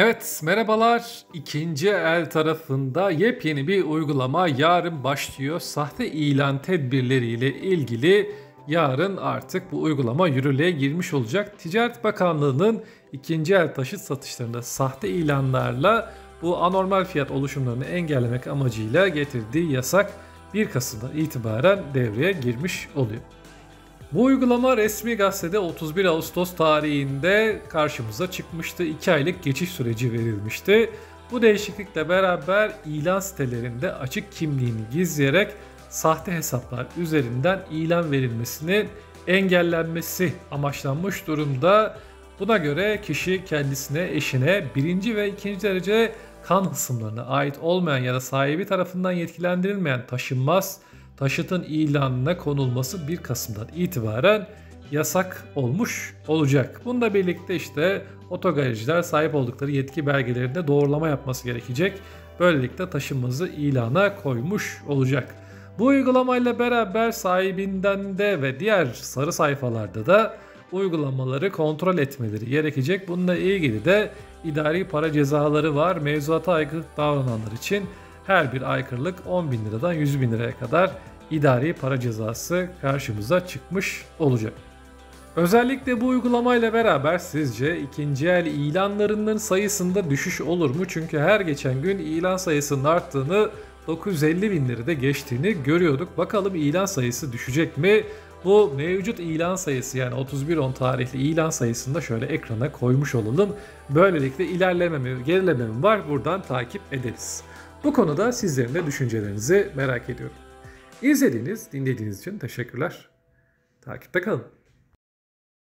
Evet, merhabalar. İkinci el tarafında yepyeni bir uygulama yarın başlıyor. Sahte ilan tedbirleriyle ilgili yarın artık bu uygulama yürürlüğe girmiş olacak. Ticaret Bakanlığı'nın ikinci el taşıt satışlarında sahte ilanlarla bu anormal fiyat oluşumlarını engellemek amacıyla getirdiği yasak 1 Kasım'dan itibaren devreye girmiş oluyor. Bu uygulama resmi gazetede 31 Ağustos tarihinde karşımıza çıkmıştı. 2 aylık geçiş süreci verilmişti. Bu değişiklikle beraber ilan sitelerinde açık kimliğini gizleyerek sahte hesaplar üzerinden ilan verilmesini engellenmesi amaçlanmış durumda. Buna göre kişi kendisine, eşine birinci ve ikinci derece kan hısımlarına ait olmayan ya da sahibi tarafından yetkilendirilmeyen taşınmaz taşıtın ilanına konulması 1 Kasım'dan itibaren yasak olmuş olacak. Bununla birlikte işte otogarajcılar sahip oldukları yetki belgelerinde doğrulama yapması gerekecek. Böylelikle taşınmazı ilana koymuş olacak. Bu uygulamayla beraber sahibinden de ve diğer sarı sayfalarda da uygulamaları kontrol etmeleri gerekecek. Bununla ilgili de idari para cezaları var. Mevzuata aykırı davrananlar için her bir aykırılık 10 bin liradan 100 bin liraya kadar idari para cezası karşımıza çıkmış olacak. Özellikle bu uygulamayla beraber sizce ikinci el ilanlarının sayısında düşüş olur mu? Çünkü her geçen gün ilan sayısının arttığını 950 binleri de geçtiğini görüyorduk. Bakalım ilan sayısı düşecek mi? Bu mevcut ilan sayısı yani 31.10 tarihli ilan sayısını da şöyle ekrana koymuş olalım. Böylelikle ilerleme mi gerileme mi var buradan takip ederiz. Bu konuda sizlerin de düşüncelerinizi merak ediyorum. İzlediğiniz, dinlediğiniz için teşekkürler. Takipte kalın.